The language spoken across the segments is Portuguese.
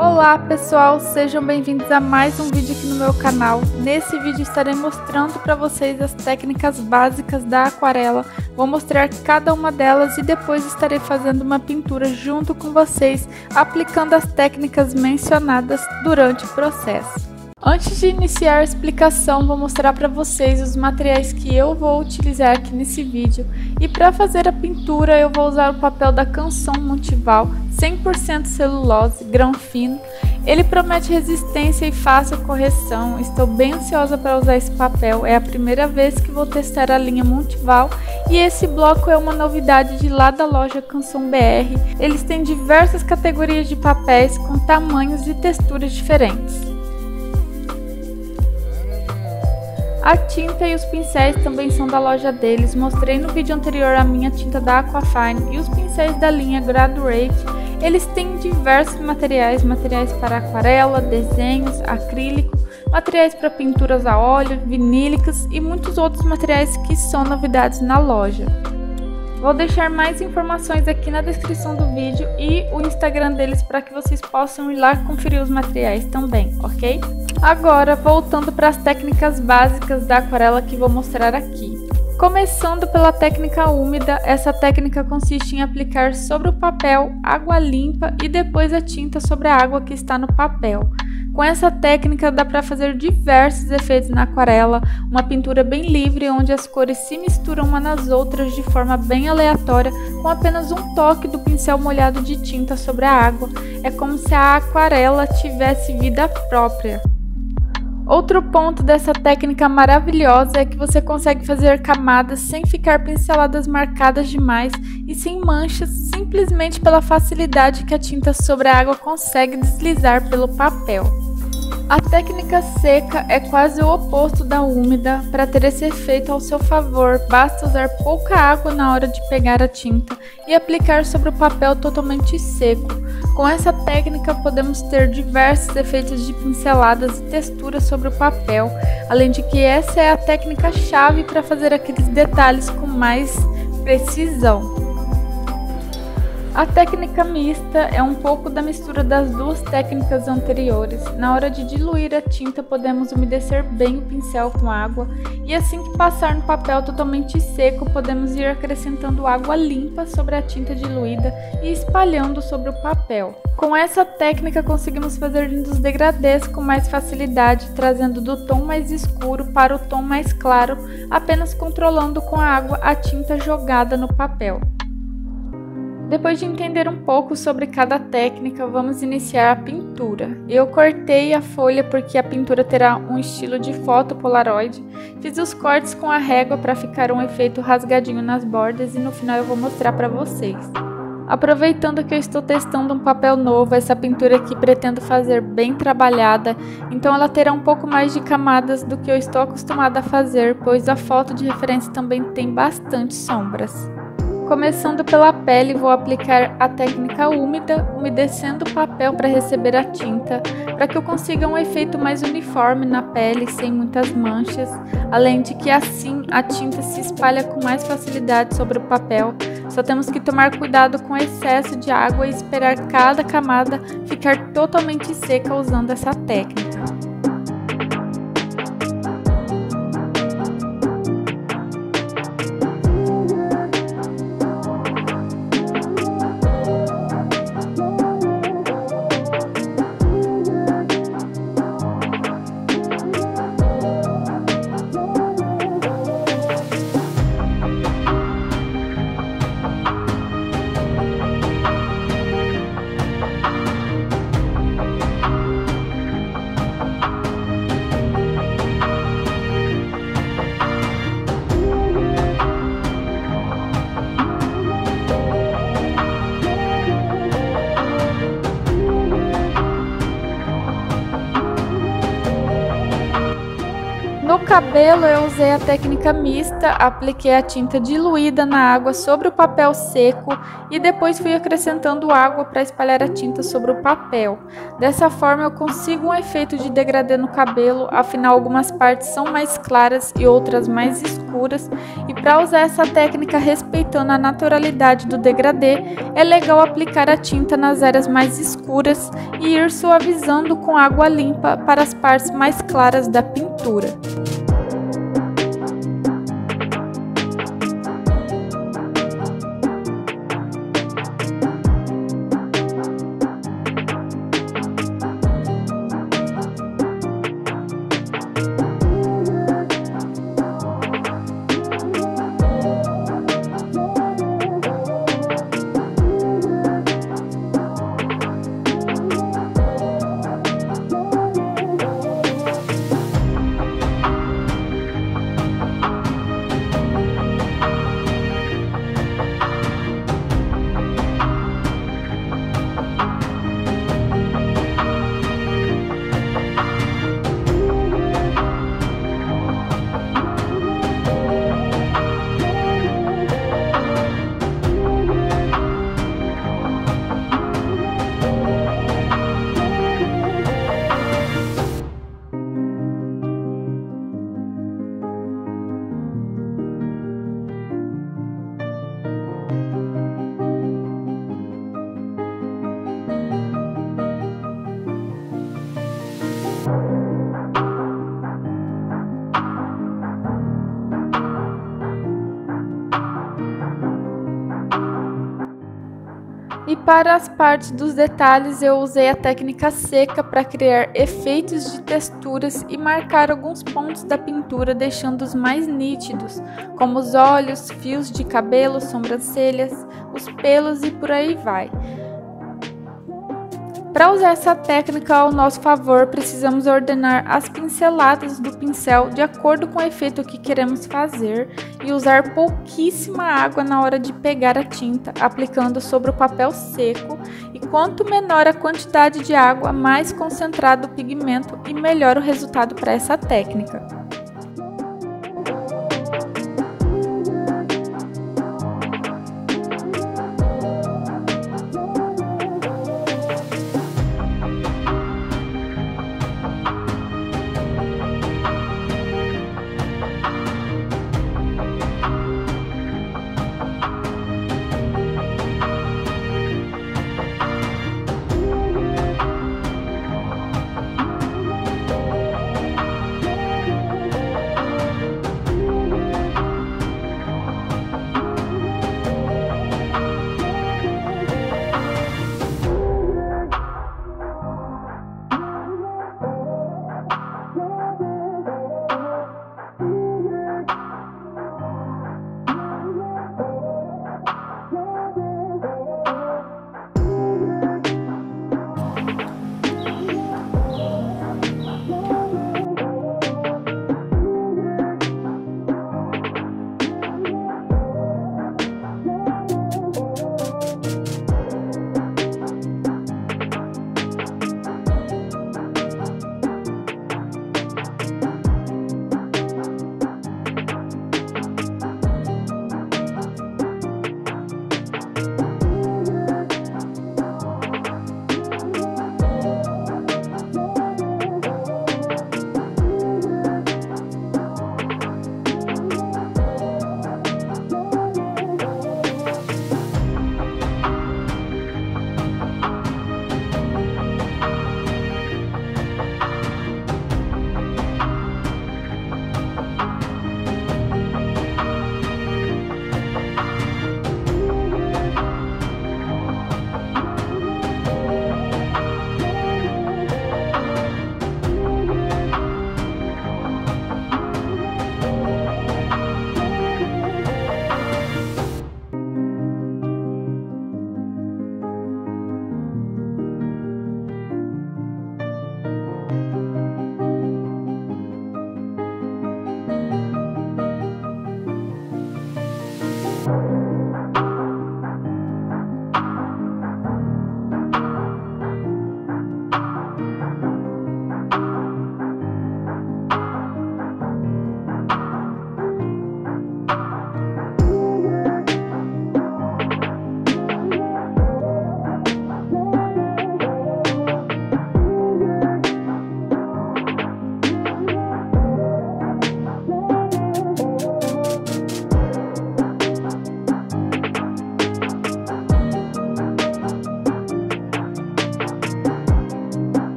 Olá pessoal, sejam bem-vindos a mais um vídeo aqui no meu canal. Nesse vídeo estarei mostrando para vocês as técnicas básicas da aquarela. Vou mostrar cada uma delas e depois estarei fazendo uma pintura junto com vocês, aplicando as técnicas mencionadas durante o processo. Antes de iniciar a explicação, vou mostrar para vocês os materiais que eu vou utilizar aqui nesse vídeo. E para fazer a pintura, eu vou usar o papel da Canção Montival, 100% celulose, grão fino. Ele promete resistência e fácil correção. Estou bem ansiosa para usar esse papel. É a primeira vez que vou testar a linha Montival e esse bloco é uma novidade de lá da loja Canção BR. Eles têm diversas categorias de papéis com tamanhos e texturas diferentes. A tinta e os pincéis também são da loja deles. Mostrei no vídeo anterior a minha tinta da Aquafine e os pincéis da linha Graduate. Eles têm diversos materiais, materiais para aquarela, desenhos, acrílico, materiais para pinturas a óleo, vinílicas e muitos outros materiais que são novidades na loja. Vou deixar mais informações aqui na descrição do vídeo e o Instagram deles para que vocês possam ir lá conferir os materiais também, ok? Agora, voltando para as técnicas básicas da aquarela que vou mostrar aqui. Começando pela técnica úmida, essa técnica consiste em aplicar sobre o papel água limpa e depois a tinta sobre a água que está no papel. Com essa técnica dá para fazer diversos efeitos na aquarela, uma pintura bem livre onde as cores se misturam umas nas outras de forma bem aleatória com apenas um toque do pincel molhado de tinta sobre a água. É como se a aquarela tivesse vida própria. Outro ponto dessa técnica maravilhosa é que você consegue fazer camadas sem ficar pinceladas marcadas demais e sem manchas, simplesmente pela facilidade que a tinta sobre a água consegue deslizar pelo papel. A técnica seca é quase o oposto da úmida. Para ter esse efeito ao seu favor, basta usar pouca água na hora de pegar a tinta e aplicar sobre o papel totalmente seco. Com essa técnica, podemos ter diversos efeitos de pinceladas e texturas sobre o papel, além de que essa é a técnica chave para fazer aqueles detalhes com mais precisão. A técnica mista é um pouco da mistura das duas técnicas anteriores. Na hora de diluir a tinta, podemos umedecer bem o pincel com água e assim que passar no papel totalmente seco, podemos ir acrescentando água limpa sobre a tinta diluída e espalhando sobre o papel. Com essa técnica conseguimos fazer lindos degradês com mais facilidade, trazendo do tom mais escuro para o tom mais claro, apenas controlando com a água a tinta jogada no papel. Depois de entender um pouco sobre cada técnica, vamos iniciar a pintura. Eu cortei a folha porque a pintura terá um estilo de foto polaroid. Fiz os cortes com a régua para ficar um efeito rasgadinho nas bordas e no final eu vou mostrar para vocês. Aproveitando que eu estou testando um papel novo, essa pintura aqui pretendo fazer bem trabalhada, então ela terá um pouco mais de camadas do que eu estou acostumada a fazer, pois a foto de referência também tem bastante sombras. Começando pela pele, vou aplicar a técnica úmida, umedecendo o papel para receber a tinta, para que eu consiga um efeito mais uniforme na pele, sem muitas manchas, além de que assim a tinta se espalha com mais facilidade sobre o papel. Só temos que tomar cuidado com o excesso de água e esperar cada camada ficar totalmente seca usando essa técnica. Cabelo eu usei a técnica mista, apliquei a tinta diluída na água sobre o papel seco e depois fui acrescentando água para espalhar a tinta sobre o papel. Dessa forma eu consigo um efeito de degradê no cabelo, afinal algumas partes são mais claras e outras mais escuras, e para usar essa técnica respeitando a naturalidade do degradê, é legal aplicar a tinta nas áreas mais escuras e ir suavizando com água limpa para as partes mais claras da pintura. Para as partes dos detalhes, eu usei a técnica seca para criar efeitos de texturas e marcar alguns pontos da pintura, deixando-os mais nítidos, como os olhos, fios de cabelo, sobrancelhas, os pelos e por aí vai. Para usar essa técnica ao nosso favor, precisamos ordenar as pinceladas do pincel de acordo com o efeito que queremos fazer e usar pouquíssima água na hora de pegar a tinta, aplicando sobre o papel seco. E quanto menor a quantidade de água, mais concentrado o pigmento e melhor o resultado para essa técnica.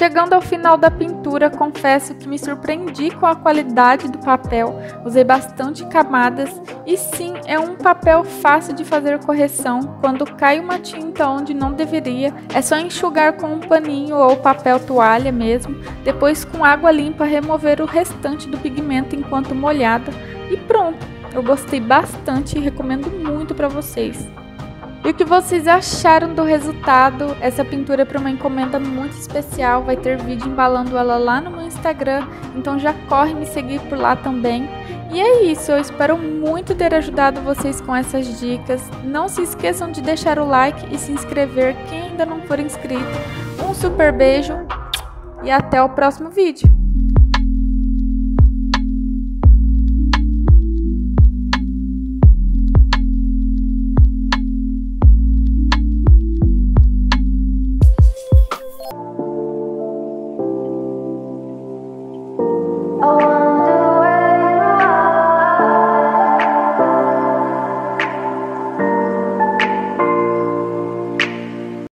Chegando ao final da pintura, confesso que me surpreendi com a qualidade do papel, usei bastante camadas e sim, é um papel fácil de fazer correção. Quando cai uma tinta onde não deveria, é só enxugar com um paninho ou papel toalha mesmo, depois com água limpa remover o restante do pigmento enquanto molhada e pronto. Eu gostei bastante e recomendo muito para vocês. E o que vocês acharam do resultado? Essa pintura é para uma encomenda muito especial, vai ter vídeo embalando ela lá no meu Instagram, então já corre me seguir por lá também. E é isso, eu espero muito ter ajudado vocês com essas dicas. Não se esqueçam de deixar o like e se inscrever quem ainda não for inscrito. Um super beijo e até o próximo vídeo.